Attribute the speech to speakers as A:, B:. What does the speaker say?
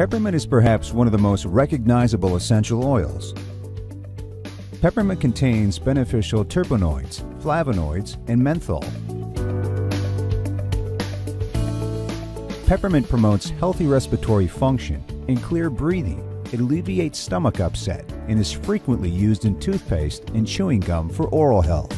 A: Peppermint is perhaps one of the most recognizable essential oils. Peppermint contains beneficial terpenoids, flavonoids, and menthol. Peppermint promotes healthy respiratory function and clear breathing. It alleviates stomach upset and is frequently used in toothpaste and chewing gum for oral health.